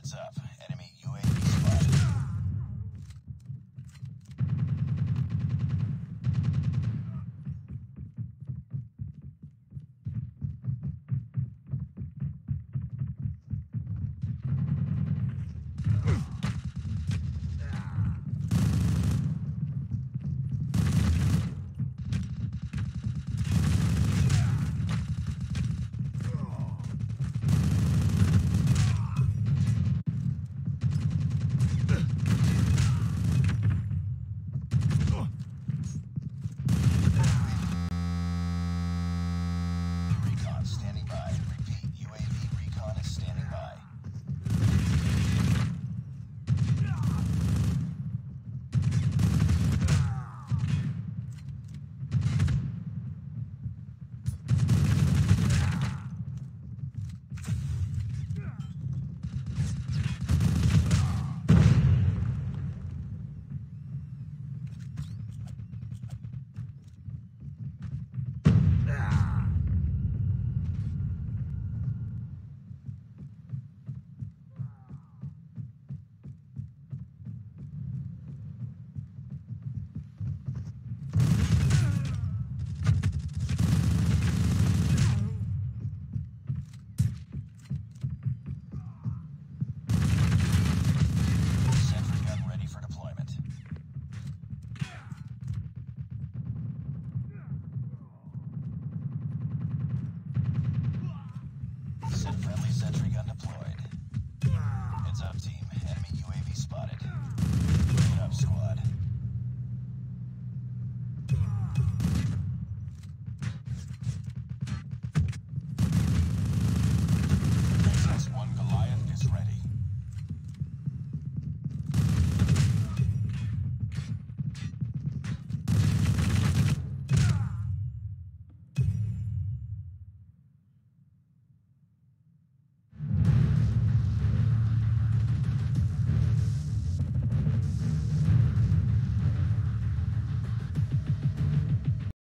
heads up.